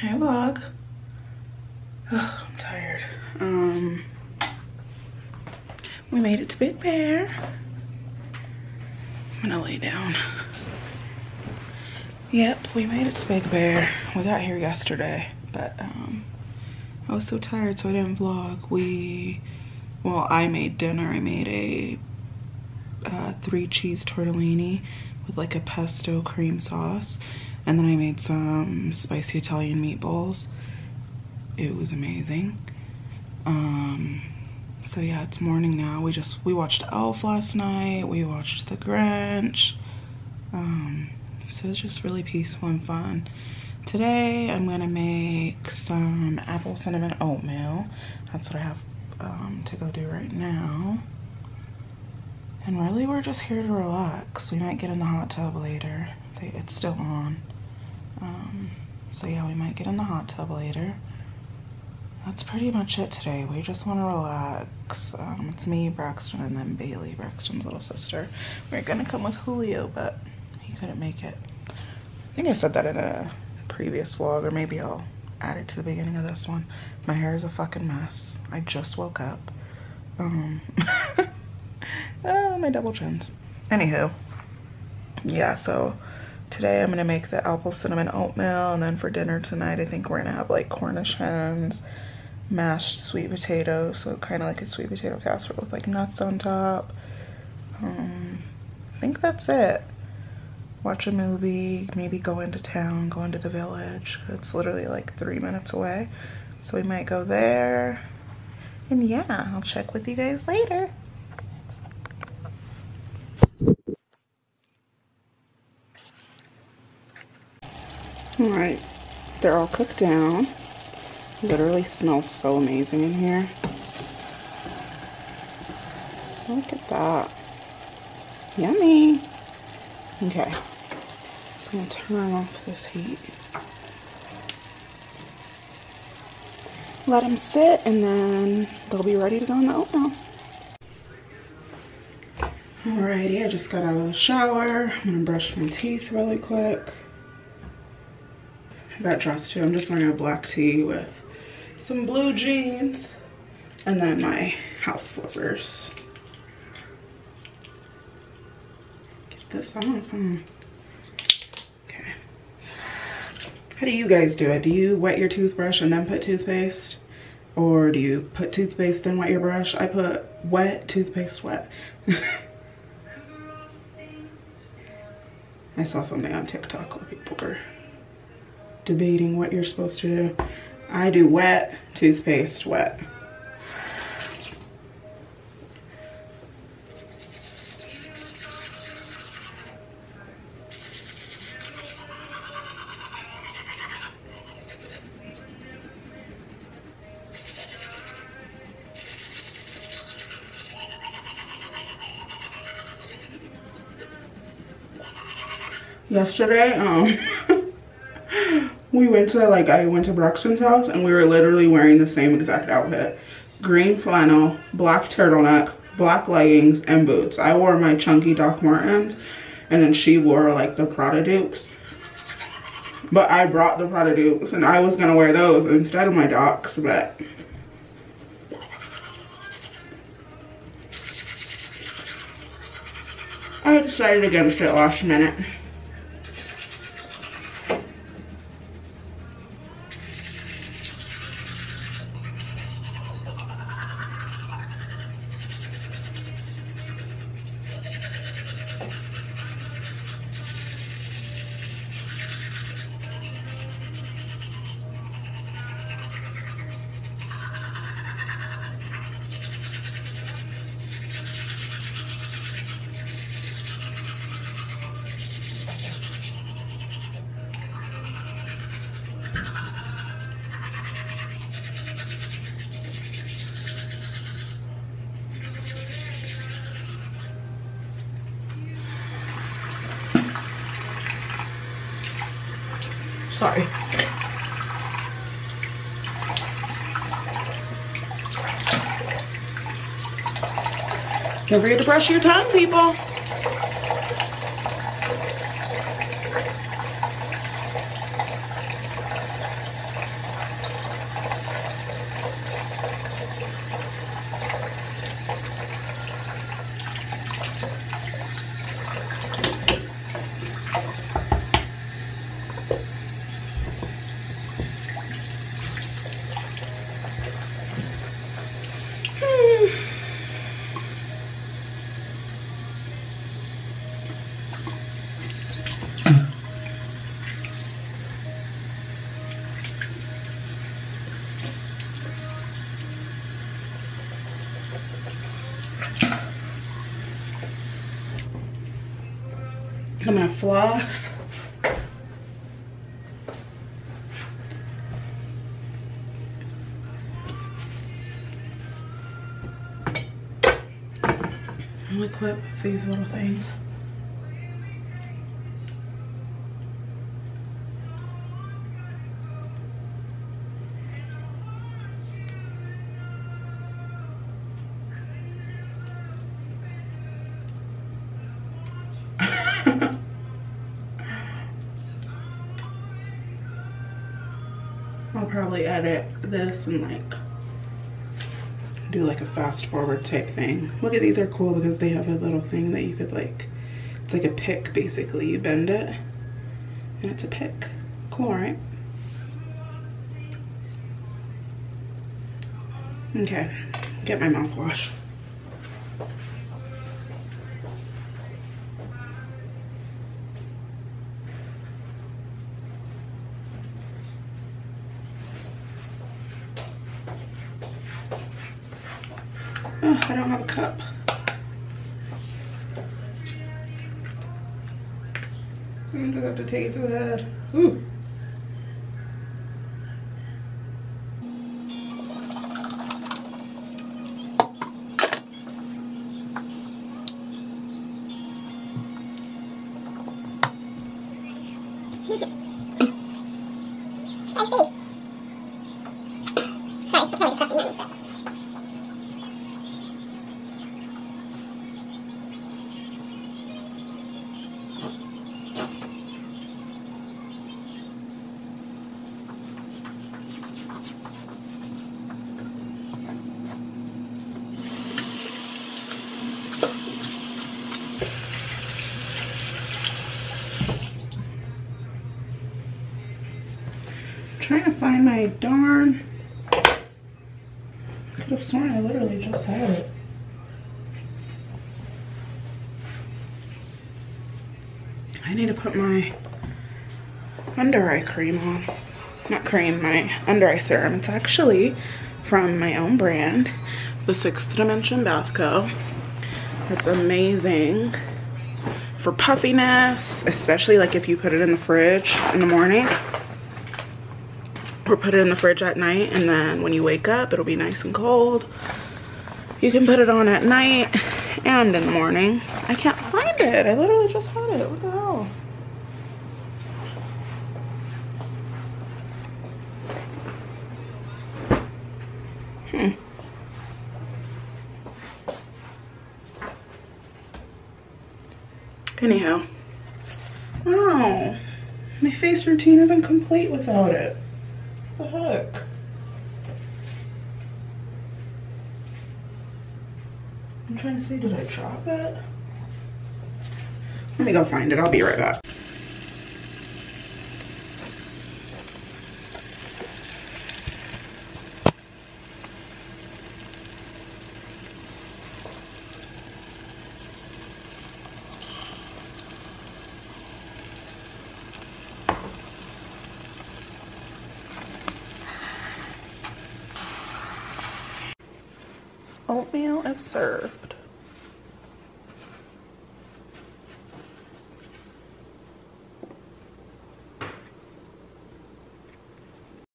Hey vlog. Oh, I'm tired. Um, we made it to Big Bear. I'm gonna lay down. Yep, we made it to Big Bear. We got here yesterday, but um, I was so tired, so I didn't vlog. We, well, I made dinner. I made a uh, three cheese tortellini with like a pesto cream sauce. And then I made some spicy Italian meatballs. It was amazing. Um, so yeah, it's morning now. We just, we watched Elf last night. We watched The Grinch. Um, so it's just really peaceful and fun. Today I'm gonna make some apple cinnamon oatmeal. That's what I have um, to go do right now. And really we're just here to relax. We might get in the hot tub later. It's still on. Um, so yeah, we might get in the hot tub later. That's pretty much it today. We just want to relax. Um, it's me, Braxton, and then Bailey, Braxton's little sister. We are gonna come with Julio, but he couldn't make it. I think I said that in a previous vlog, or maybe I'll add it to the beginning of this one. My hair is a fucking mess. I just woke up. Um, oh, my double chins. Anywho, yeah, so today I'm gonna make the apple cinnamon oatmeal, and then for dinner tonight, I think we're gonna have like Cornish hens, mashed sweet potato, so kind of like a sweet potato casserole with like nuts on top. Um, I think that's it watch a movie, maybe go into town, go into the village. It's literally like three minutes away. So we might go there. And yeah, I'll check with you guys later. All right, they're all cooked down. Literally smells so amazing in here. Look at that. Yummy. Okay just gonna turn off this heat. Let them sit and then they'll be ready to go in the oatmeal. Alrighty, I just got out of the shower. I'm gonna brush my teeth really quick. I got dressed too. I'm just wearing a black tee with some blue jeans and then my house slippers. Get this on. Hmm. Okay. How do you guys do it? Do you wet your toothbrush and then put toothpaste? Or do you put toothpaste then wet your brush? I put wet, toothpaste wet. I saw something on TikTok where people were debating what you're supposed to do. I do wet, toothpaste wet. yesterday um we went to like i went to braxton's house and we were literally wearing the same exact outfit. Green flannel black turtleneck black leggings and boots. I wore my chunky doc martens and then she wore like the prada dukes but i brought the prada dukes and i was gonna wear those instead of my docs but I decided against it last minute. Sorry. Don't forget to brush your tongue, people. Floss. I'm equipped with these little things. I'll probably edit this and like do like a fast forward type thing. Look at these are cool because they have a little thing that you could like, it's like a pick basically. You bend it and it's a pick. Cool, right? Okay, get my mouthwash. Oh, I don't have a cup. I'm gonna have to take it to the head. Ooh. Spicy. Sorry, that's not trying to find my darn. I could have sworn I literally just had it. I need to put my under eye cream on. Not cream, my under eye serum. It's actually from my own brand, the Sixth Dimension Bath Co. It's amazing for puffiness, especially like if you put it in the fridge in the morning or put it in the fridge at night and then when you wake up it'll be nice and cold. You can put it on at night and in the morning. I can't find it. I literally just had it. What the hell? Hmm. Anyhow. Wow my face routine isn't complete without it the heck? I'm trying to see, did I drop it? Let me go find it. I'll be right back. Served.